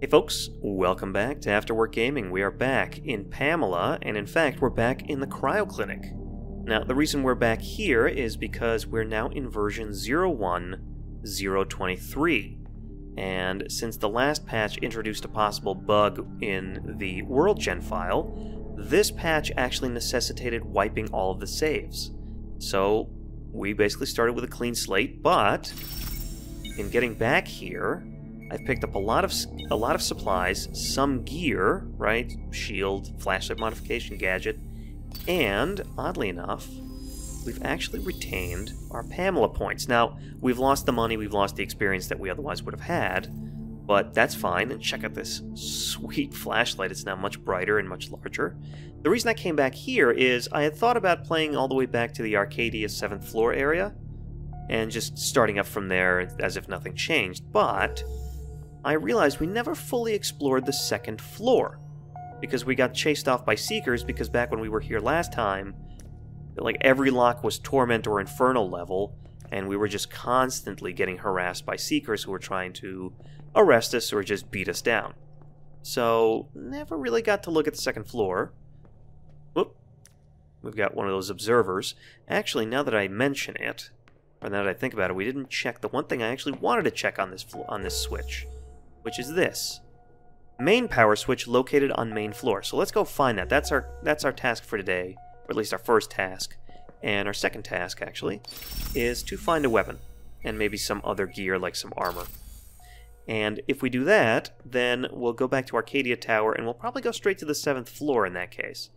Hey folks, welcome back to Afterwork Gaming. We are back in Pamela, and in fact, we're back in the Cryo Clinic. Now, the reason we're back here is because we're now in version 01023. And since the last patch introduced a possible bug in the World Gen file, this patch actually necessitated wiping all of the saves. So, we basically started with a clean slate, but in getting back here, I've picked up a lot of a lot of supplies, some gear, right? Shield, flashlight modification gadget, and oddly enough, we've actually retained our Pamela points. Now, we've lost the money, we've lost the experience that we otherwise would have had, but that's fine. And check out this sweet flashlight. It's now much brighter and much larger. The reason I came back here is I had thought about playing all the way back to the Arcadia 7th floor area and just starting up from there as if nothing changed, but I realized we never fully explored the second floor because we got chased off by Seekers because back when we were here last time, like every lock was Torment or Infernal level, and we were just constantly getting harassed by Seekers who were trying to arrest us or just beat us down. So, never really got to look at the second floor. Whoop. We've got one of those observers. Actually, now that I mention it, or now that I think about it, we didn't check the one thing I actually wanted to check on this on this switch, which is this. Main power switch located on main floor. So let's go find that. That's our that's our task for today, or at least our first task. And our second task actually is to find a weapon and maybe some other gear like some armor. And if we do that, then we'll go back to Arcadia Tower and we'll probably go straight to the 7th floor in that case.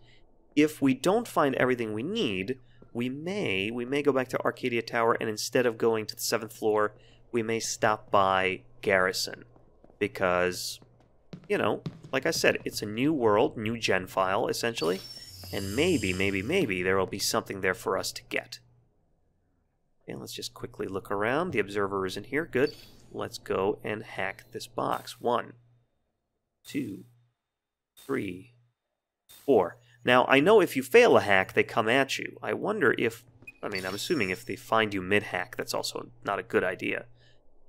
If we don't find everything we need, we may we may go back to Arcadia Tower and instead of going to the 7th floor, we may stop by Garrison because you know, like I said, it's a new world, new gen file, essentially, and maybe, maybe, maybe there will be something there for us to get. Okay, let's just quickly look around. The observer is in here. Good. Let's go and hack this box. One, two, three, four. Now, I know if you fail a hack, they come at you. I wonder if, I mean, I'm assuming if they find you mid-hack, that's also not a good idea.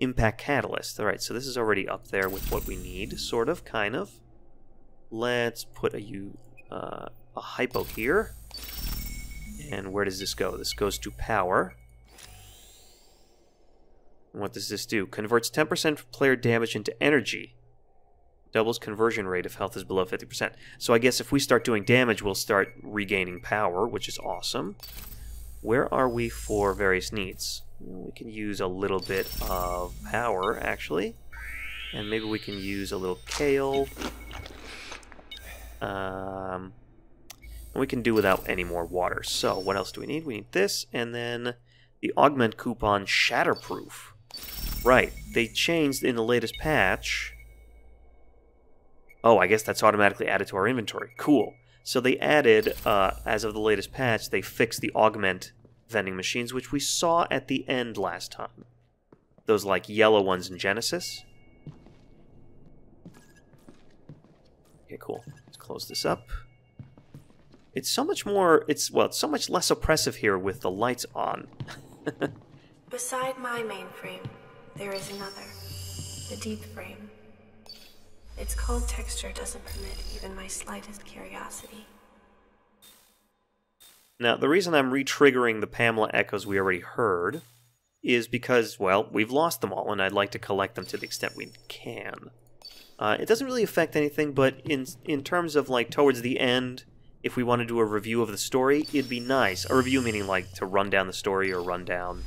Impact Catalyst. Alright, so this is already up there with what we need, sort of, kind of. Let's put a, uh, a hypo here. And where does this go? This goes to power. what does this do? Converts 10% player damage into energy. Doubles conversion rate if health is below 50%. So I guess if we start doing damage, we'll start regaining power, which is awesome. Where are we for various needs? We can use a little bit of power, actually. And maybe we can use a little kale. Um, we can do without any more water. So, what else do we need? We need this, and then the augment coupon Shatterproof. Right, they changed in the latest patch. Oh, I guess that's automatically added to our inventory. Cool. So they added, uh, as of the latest patch, they fixed the augment vending machines, which we saw at the end last time. Those, like, yellow ones in Genesis. Okay, cool. Let's close this up. It's so much more, it's, well, it's so much less oppressive here with the lights on. Beside my mainframe, there is another. The deep frame. Its cold texture doesn't permit even my slightest curiosity. Now, the reason I'm re-triggering the Pamela echoes we already heard is because, well, we've lost them all, and I'd like to collect them to the extent we can. Uh, it doesn't really affect anything, but in in terms of like towards the end, if we want to do a review of the story, it'd be nice. A review meaning like to run down the story or run down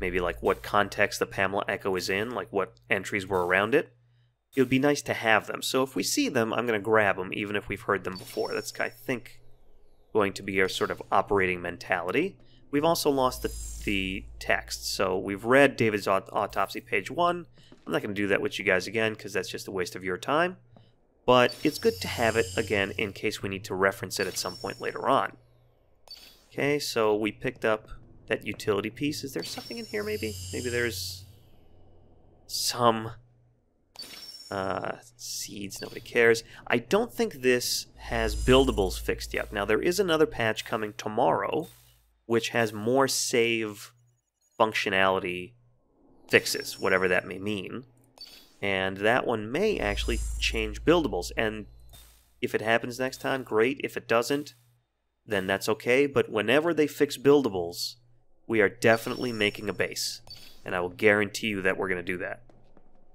maybe like what context the Pamela Echo is in, like what entries were around it. It would be nice to have them. So if we see them, I'm going to grab them, even if we've heard them before. That's I think going to be our sort of operating mentality. We've also lost the, the text. So we've read David's aut- autopsy page one. I'm not going to do that with you guys again because that's just a waste of your time. But it's good to have it again in case we need to reference it at some point later on. Okay, so we picked up that utility piece. Is there something in here maybe? Maybe there's some uh, seeds, nobody cares. I don't think this has buildables fixed yet. Now, there is another patch coming tomorrow, which has more save functionality fixes, whatever that may mean. And that one may actually change buildables. And if it happens next time, great. If it doesn't, then that's okay. But whenever they fix buildables, we are definitely making a base. And I will guarantee you that we're going to do that.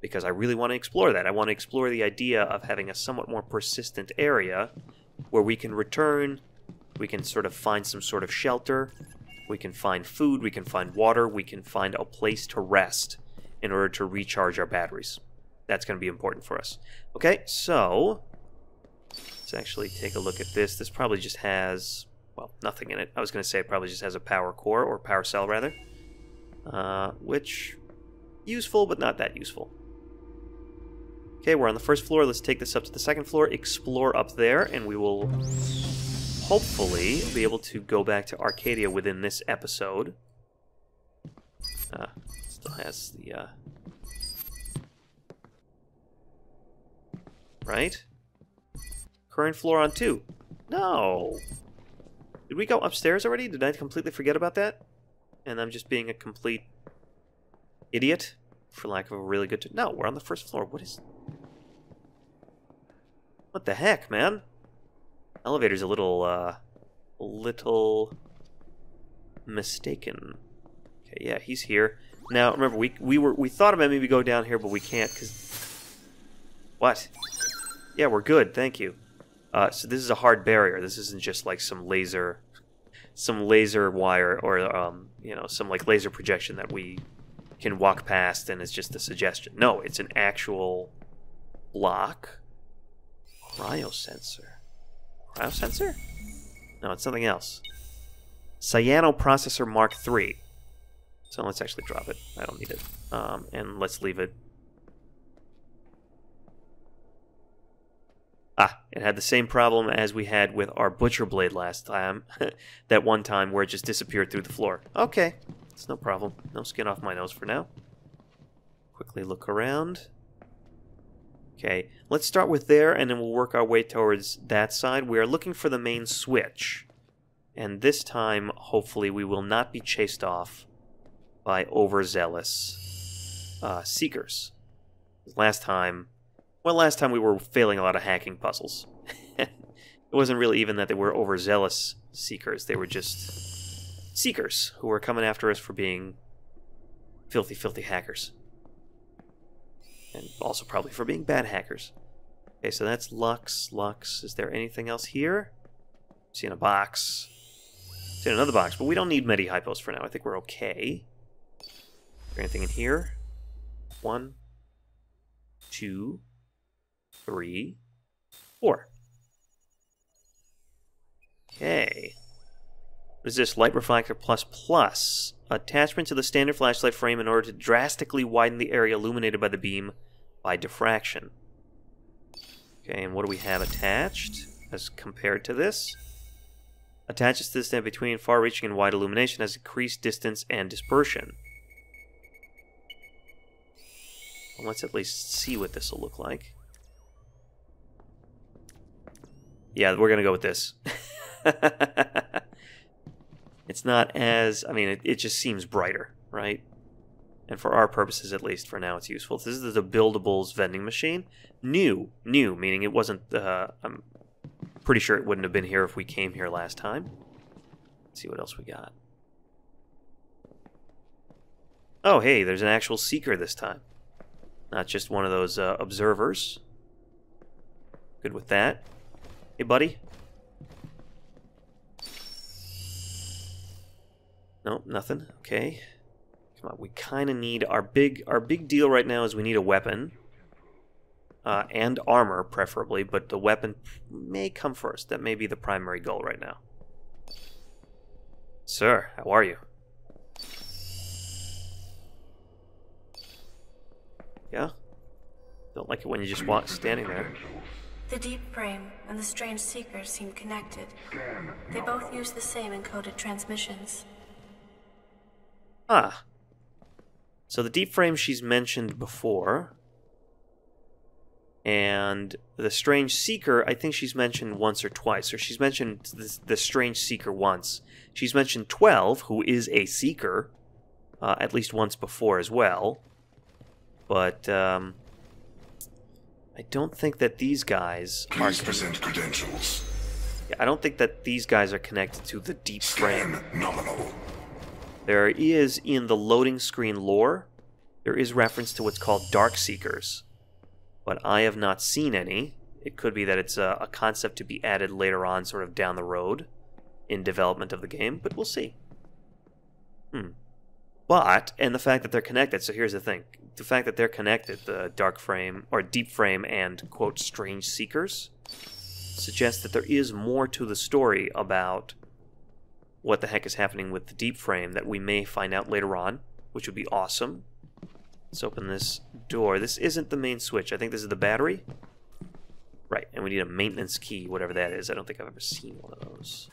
Because I really want to explore that. I want to explore the idea of having a somewhat more persistent area where we can return, we can sort of find some sort of shelter, we can find food, we can find water, we can find a place to rest in order to recharge our batteries. That's going to be important for us. Okay, so let's actually take a look at this. This probably just has, well, nothing in it. I was going to say it probably just has a power core, or power cell rather, uh, which useful, but not that useful. Okay, we're on the first floor. Let's take this up to the second floor, explore up there, and we will hopefully be able to go back to Arcadia within this episode. Uh, still has the, uh... Right? Current floor on two. No! Did we go upstairs already? Did I completely forget about that? And I'm just being a complete idiot? For lack of a really good... No, we're on the first floor. What is... What the heck, man? Elevator's a little, uh, little mistaken. Okay, yeah, he's here. Now, remember, we we were we thought about maybe go down here, but we can't because what? Yeah, we're good. Thank you. Uh, so this is a hard barrier. This isn't just like some laser, some laser wire or um, you know, some like laser projection that we can walk past and it's just a suggestion. No, it's an actual block cryosensor. Biosensor? No, it's something else. Cyanoprocessor Mark III. So let's actually drop it. I don't need it. Um, and let's leave it. Ah, it had the same problem as we had with our Butcher Blade last time. that one time where it just disappeared through the floor. Okay, it's no problem. No skin off my nose for now. Quickly look around. Okay, let's start with there and then we'll work our way towards that side. We are looking for the main switch. And this time, hopefully, we will not be chased off by overzealous uh, seekers. Last time, well, last time we were failing a lot of hacking puzzles. it wasn't really even that they were overzealous seekers, they were just seekers who were coming after us for being filthy, filthy hackers and also probably for being bad hackers. Okay, so that's Lux. Lux. Is there anything else here? See in a box. See another box, but we don't need Medi Hypos for now. I think we're okay. Is there anything in here? One, two, three, four. Okay. What is this? Light Reflector Plus Plus. Attachment to the standard flashlight frame in order to drastically widen the area illuminated by the beam by diffraction. Okay, and what do we have attached as compared to this? Attaches to the distance between far-reaching and wide illumination has increased distance and dispersion. Well, let's at least see what this will look like. Yeah, we're going to go with this. it's not as... I mean, it, it just seems brighter, right? And for our purposes, at least for now, it's useful. This is the buildables vending machine. New, new, meaning it wasn't. Uh, I'm pretty sure it wouldn't have been here if we came here last time. Let's see what else we got. Oh, hey, there's an actual seeker this time. Not just one of those uh, observers. Good with that. Hey, buddy. Nope, nothing. Okay. Come we kind of need our big our big deal right now is we need a weapon. Uh, and armor, preferably, but the weapon may come first. That may be the primary goal right now. Sir, how are you? Yeah? Don't like it when you just walk standing there. The deep frame and the strange seekers seem connected. They both use the same encoded transmissions. Ah, so the deep frame she's mentioned before. And the Strange Seeker, I think she's mentioned once or twice. Or she's mentioned the, the Strange Seeker once. She's mentioned 12, who is a Seeker, uh, at least once before as well. But um, I don't think that these guys are. Please present credentials. Yeah, I don't think that these guys are connected to the deep frame. Nominal. There is in the loading screen lore, there is reference to what's called Dark Seekers, but I have not seen any. It could be that it's a, a concept to be added later on, sort of down the road in development of the game, but we'll see. Hmm. But, and the fact that they're connected, so here's the thing. The fact that they're connected, the Dark Frame, or Deep Frame, and, quote, Strange Seekers, suggests that there is more to the story about what the heck is happening with the Deep Frame that we may find out later on, which would be awesome. Let's open this door. This isn't the main switch. I think this is the battery. Right, and we need a maintenance key, whatever that is. I don't think I've ever seen one of those.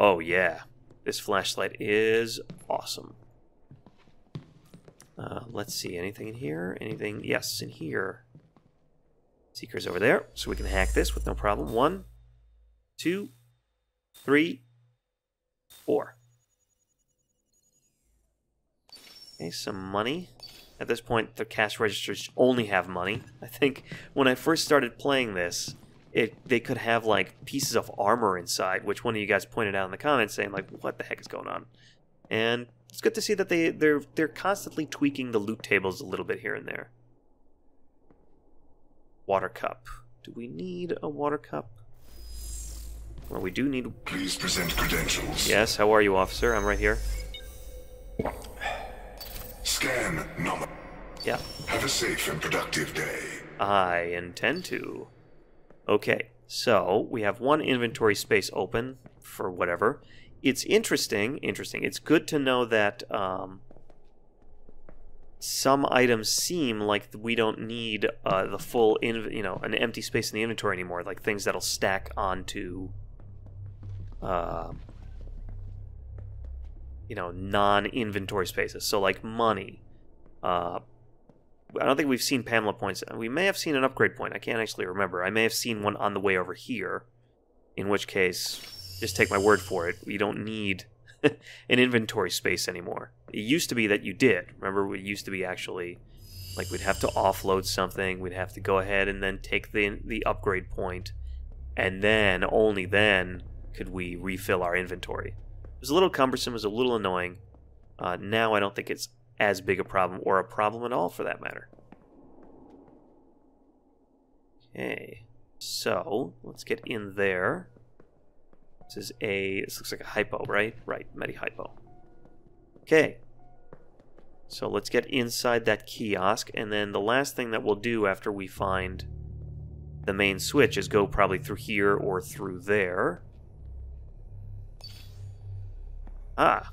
Oh, yeah. This flashlight is awesome. Uh, let's see, anything in here? Anything? Yes, in here. Seeker's over there, so we can hack this with no problem. One, two, three, four. Okay, some money. At this point, the cash registers only have money. I think when I first started playing this, it they could have like pieces of armor inside, which one of you guys pointed out in the comments saying like, "What the heck is going on?" And it's good to see that they they're they're constantly tweaking the loot tables a little bit here and there. Water cup. Do we need a water cup? Well, we do need. Please present credentials. Yes. How are you, officer? I'm right here. Scan number. Yeah. Have a safe and productive day. I intend to. Okay, so we have one inventory space open for whatever. It's interesting, interesting. It's good to know that um, some items seem like we don't need uh, the full, inv- you know, an empty space in the inventory anymore. Like things that'll stack onto, uh, you know, non-inventory spaces. So like money, uh, I don't think we've seen Pamela points. We may have seen an upgrade point. I can't actually remember. I may have seen one on the way over here. In which case, just take my word for it. You don't need an inventory space anymore. It used to be that you did. Remember, it used to be actually like we'd have to offload something. We'd have to go ahead and then take the the upgrade point, and then only then could we refill our inventory. It was a little cumbersome. It was a little annoying. Uh, now I don't think it's as big a problem, or a problem at all for that matter. Okay, so let's get in there. This is a. This looks like a hypo, right? Right, medi hypo. Okay. So let's get inside that kiosk, and then the last thing that we'll do after we find the main switch is go probably through here or through there. Ah,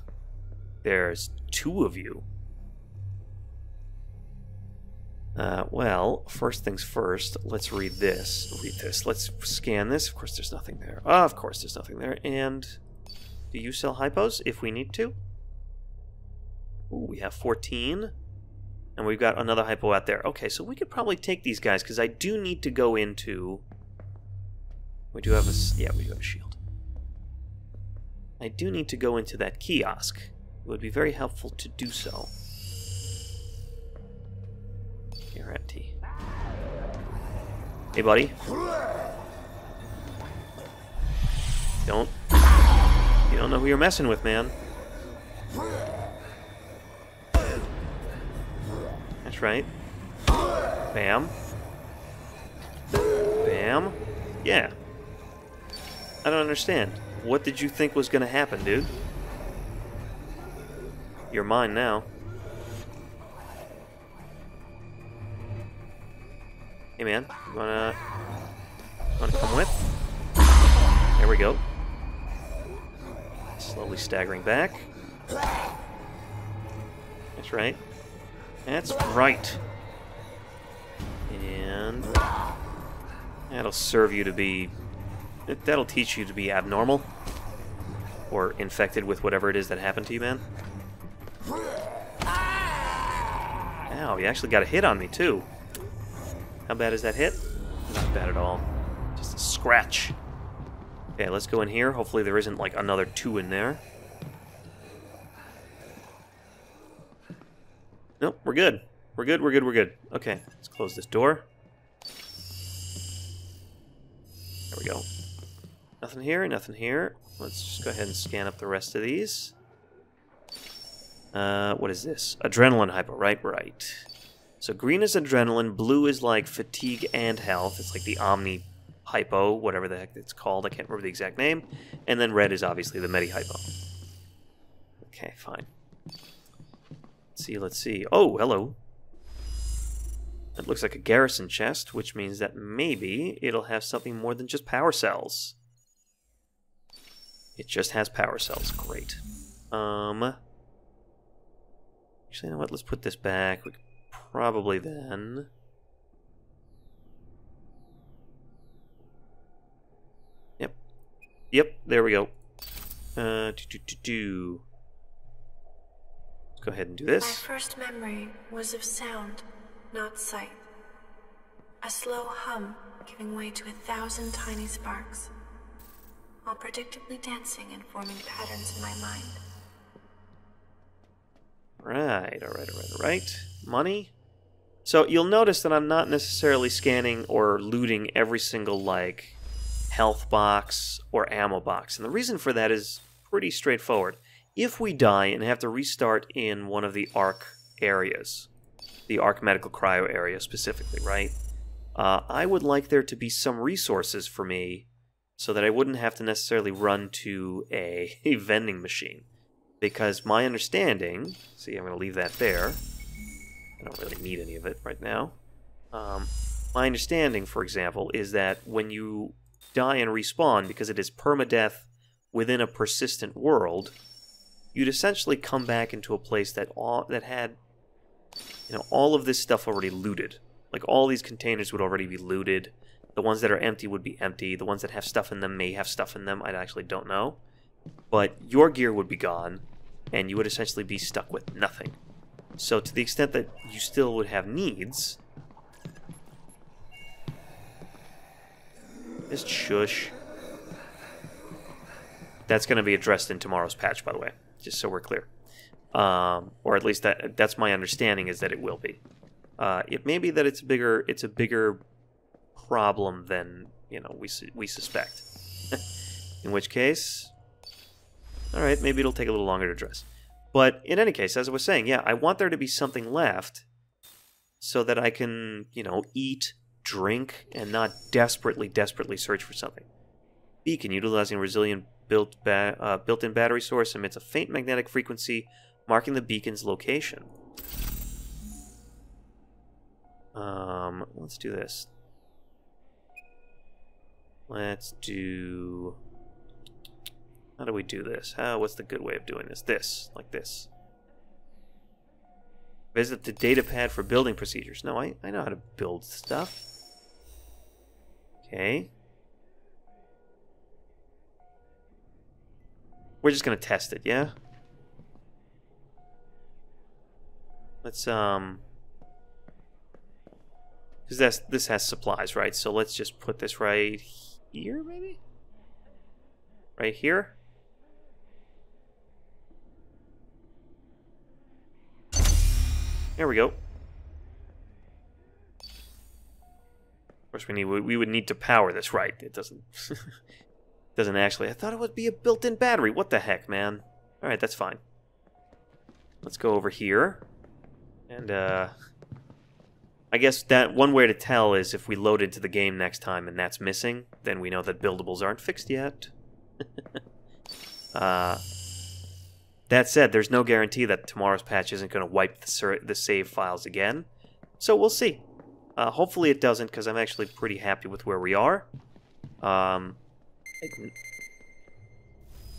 there's two of you. Uh, well, first things first, let's read this. Read this. Let's scan this. Of course, there's nothing there. Oh, of course, there's nothing there. And do you sell hypos if we need to? Ooh, we have 14. And we've got another hypo out there. Okay, so we could probably take these guys, because I do need to go into... We do have a... Yeah, we do have a shield. I do need to go into that kiosk. It would be very helpful to do so. You're empty. Hey, buddy. Don't. You don't know who you're messing with, man. That's right. Bam. Bam. Yeah. I don't understand. What did you think was gonna happen, dude? You're mine now. Hey man, you wanna wanna come with? There we go. Slowly staggering back. That's right. That's right. And that'll serve you to be that'll teach you to be abnormal. Or infected with whatever it is that happened to you, man. Ow, you actually got a hit on me, too. How bad is that hit? Not bad at all. Just a scratch. Okay, let's go in here. Hopefully there isn't, like, another two in there. Nope, we're good. We're good, we're good, we're good. Okay, let's close this door. There we go. Nothing here, nothing here. Let's just go ahead and scan up the rest of these. Uh, what is this? Adrenaline hypo, right? Right. So green is adrenaline, blue is like fatigue and health. It's like the Omni hypo, whatever the heck it's called. I can't remember the exact name. And then red is obviously the Medi hypo. Okay, fine. Let's see, let's see. Oh, hello. It looks like a garrison chest, which means that maybe it'll have something more than just power cells. It just has power cells. Great. Um. Actually, you know what? Let's put this back. We could probably then. Yep. Yep. There we go. Uh, do do do do. Let's go ahead and do this. My first memory was of sound, not sight. A slow hum giving way to a thousand tiny sparks, all predictably dancing and forming patterns in my mind. Right, alright, alright, alright. Money. So you'll notice that I'm not necessarily scanning or looting every single, like, health box or ammo box. And the reason for that is pretty straightforward. If we die and have to restart in one of the ARC areas, the ARC Medical Cryo area specifically, right? Uh, I would like there to be some resources for me so that I wouldn't have to necessarily run to a, a vending machine. Because my understanding see i'm going to leave that there. I don't really need any of it right now. Um, my understanding for example is that when you die and respawn because it is permadeath within a persistent world you'd essentially come back into a place that all that had you know all of this stuff already looted. Like all these containers would already be looted the ones that are empty would be empty the ones that have stuff in them may have stuff in them i actually don't know but your gear would be gone, and you would essentially be stuck with nothing. So, to the extent that you still would have needs, just shush. That's going to be addressed in tomorrow's patch, by the way, just so we're clear. Um, or at least that that's my understanding is that it will be. Uh, it may be that it's bigger it's a bigger problem than you know we su- we suspect. in which case, all right, maybe it'll take a little longer to address. But in any case, as I was saying, yeah, I want there to be something left so that I can, you know, eat, drink, and not desperately, desperately search for something. Beacon, utilizing a resilient built ba- uh, built-in battery source, emits a faint magnetic frequency marking the beacon's location. Um, let's do this. Let's do how do we do this? How, what's the good way of doing this? This, like this. Visit the data pad for building procedures. No, I, I know how to build stuff. Okay. We're just gonna test it, yeah? Let's, um... Because this, this has supplies, right? So let's just put this right maybe? Right here? There we go. Of course, we need we would need to power this, right? It doesn't doesn't actually. I thought it would be a built-in battery. What the heck, man? All right, that's fine. Let's go over here, and uh, I guess that one way to tell is if we load into the game next time and that's missing, then we know that buildables aren't fixed yet. uh, that said, there's no guarantee that tomorrow's patch isn't going to wipe the, the save files again. So we'll see. Uh, hopefully it doesn't, because I'm actually pretty happy with where we are. Um,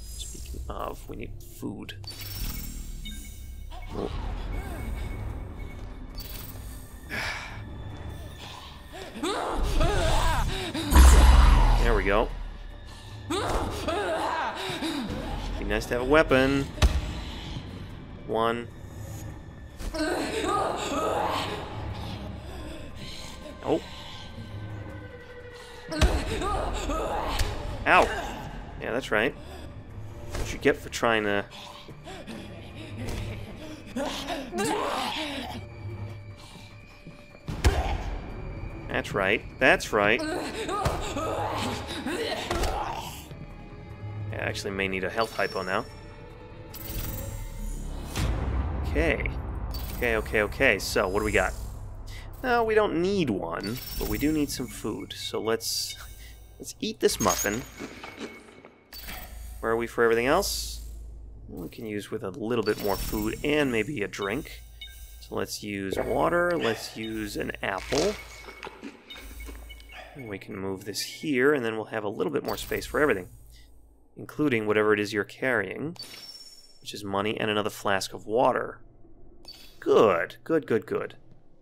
speaking of, we need food. There we go. Be nice to have a weapon. One. Oh. Ow. Yeah, that's right. What you get for trying to... That's right. That's right. I actually may need a health hypo now. Okay. Okay, okay, okay. So, what do we got? No, we don't need one, but we do need some food. So let's let's eat this muffin. Where are we for everything else? We can use with a little bit more food and maybe a drink. So let's use water. Let's use an apple. We can move this here, and then we'll have a little bit more space for everything, including whatever it is you're carrying, which is money and another flask of water. Good, good, good, good.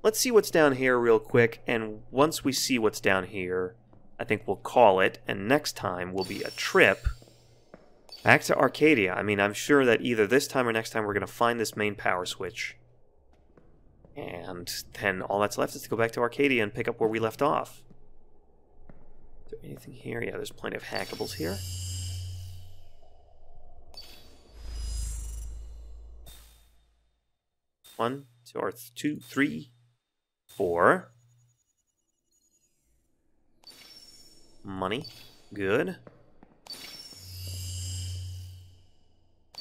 Let's see what's down here real quick, and once we see what's down here, I think we'll call it, and next time will be a trip back to Arcadia. I mean, I'm sure that either this time or next time we're going to find this main power switch. And then all that's left is to go back to Arcadia and pick up where we left off. Anything here? Yeah, there's plenty of hackables here. One, two, or two, three, Four. Money. Good.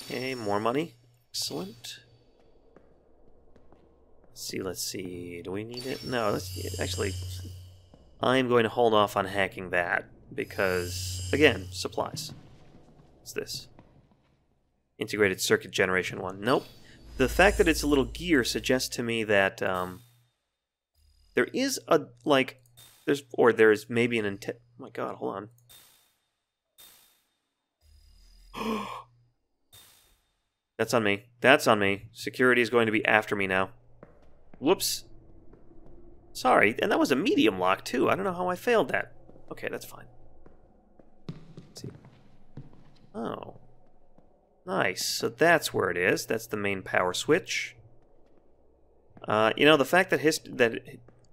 Okay, more money. Excellent. Let's see, let's see. Do we need it? No, let's actually I'm going to hold off on hacking that because again, supplies. What's this? Integrated circuit generation one. Nope. The fact that it's a little gear suggests to me that um, there is a like there's or there's maybe an intent. Oh my god, hold on. That's on me. That's on me. Security is going to be after me now. Whoops. Sorry, and that was a medium lock too. I don't know how I failed that. Okay, that's fine. Let's see. Oh. Nice. So that's where it is. That's the main power switch. Uh, you know, the fact that his that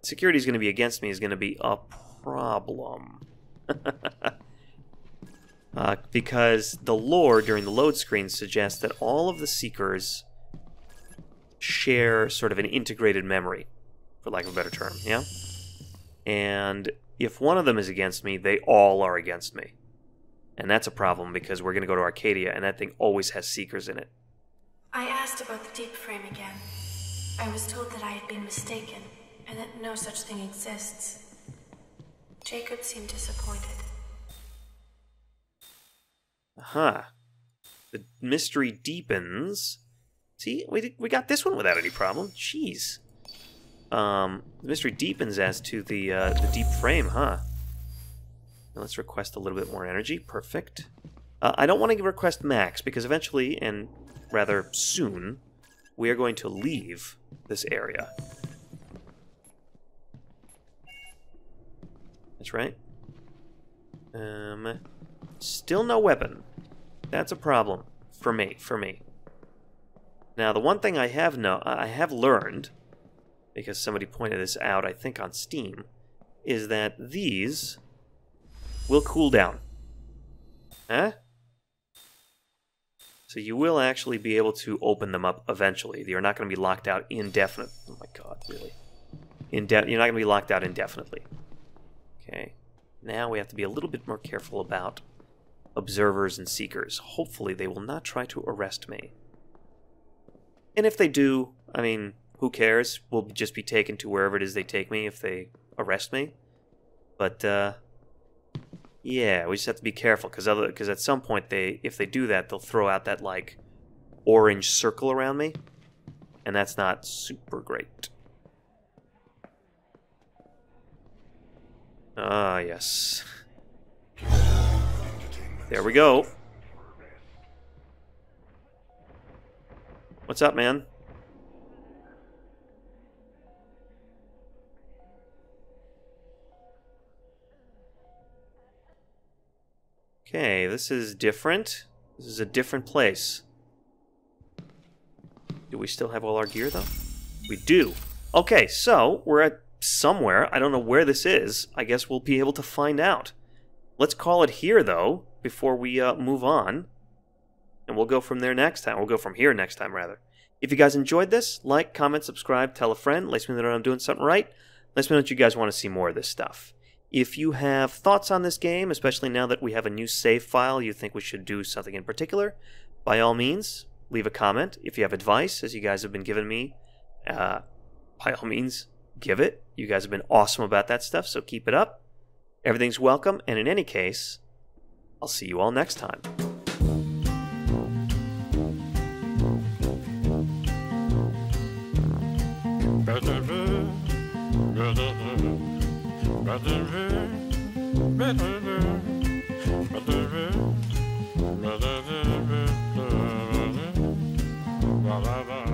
security is going to be against me is going to be a problem. uh, because the lore during the load screen suggests that all of the Seekers share sort of an integrated memory, for lack of a better term, yeah? And if one of them is against me, they all are against me. And that's a problem because we're going to go to Arcadia, and that thing always has Seekers in it. I asked about the deep frame again. I was told that I had been mistaken and that no such thing exists. Jacob seemed disappointed. Aha. The mystery deepens. See, we, we got this one without any problem. Jeez. Um, the mystery deepens as to the, uh, the deep frame, huh? Now let's request a little bit more energy. Perfect. Uh, I don't want to request max, because eventually, and rather soon, we are going to leave this area. That's right. Um, still no weapon. That's a problem for me. For me. Now, the one thing I have no, I have learned, because somebody pointed this out, I think on Steam, is that these will cool down. Huh? So you will actually be able to open them up eventually. You're not going to be locked out indefinite. Oh my god, really? Inde you're not going to be locked out indefinitely. Okay. Now we have to be a little bit more careful about observers and seekers. Hopefully they will not try to arrest me. And if they do, I mean, who cares? We'll just be taken to wherever it is they take me if they arrest me. But, uh, yeah, we just have to be careful because other because at some point they if they do that they'll throw out that like orange circle around me, and that's not super great. Ah, yes. There we go. What's up, man? Okay, this is different. This is a different place. Do we still have all our gear, though? We do. Okay, so we're at somewhere. I don't know where this is. I guess we'll be able to find out. Let's call it here, though, before we uh, move on. And we'll go from there next time. We'll go from here next time, rather. If you guys enjoyed this, like, comment, subscribe, tell a friend, lets me know that I'm doing something right. Let me know that you guys want to see more of this stuff. If you have thoughts on this game, especially now that we have a new save file, you think we should do something in particular, by all means, leave a comment. If you have advice, as you guys have been giving me, uh, by all means, give it. You guys have been awesome about that stuff, so keep it up. Everything's welcome, and in any case, I'll see you all next time. Ba ba ba